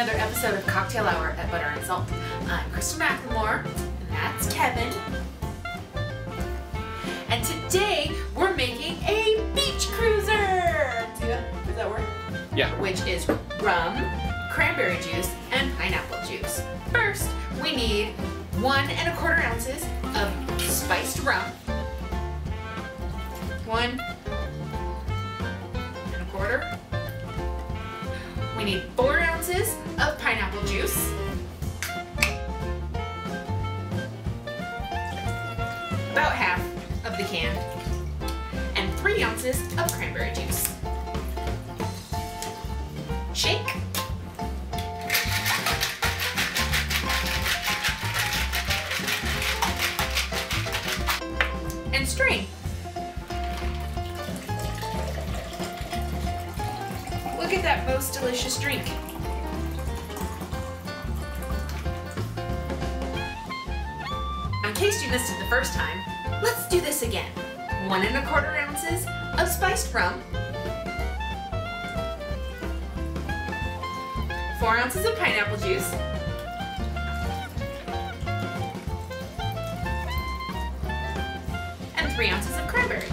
another episode of Cocktail Hour at Butter and Salt. I'm Krista McLemore, and that's Kevin. And today we're making a beach cruiser. See that? Does that work? Yeah. Which is rum, cranberry juice, and pineapple juice. First, we need one and a quarter ounces of spiced rum. One and a quarter. We need four About half of the can. And three ounces of cranberry juice. Shake. And strain. Look at that most delicious drink. In case you missed it the first time, let's do this again. One and a quarter ounces of spiced rum, four ounces of pineapple juice, and three ounces of cranberry.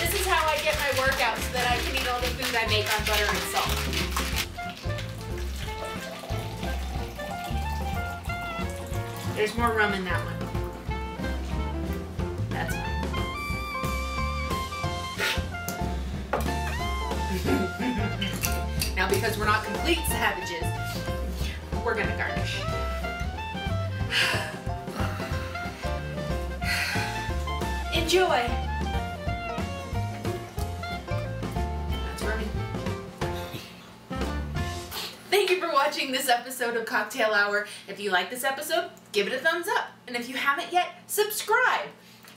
This is how I get my workout so that I can eat all the food I make on butter and salt. There's more rum in that one. That's fine. now because we're not complete savages, we're gonna garnish. Enjoy! Thank you for watching this episode of Cocktail Hour. If you like this episode, give it a thumbs up. And if you haven't yet, subscribe.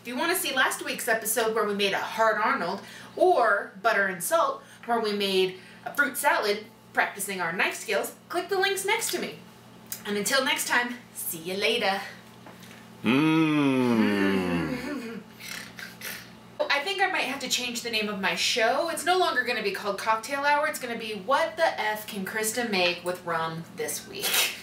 If you want to see last week's episode where we made a hard Arnold, or butter and salt, where we made a fruit salad, practicing our knife skills, click the links next to me. And until next time, see you later. Mmm. I think I might have to change the name of my show. It's no longer going to be called Cocktail Hour. It's going to be What the F Can Krista Make with Rum This Week?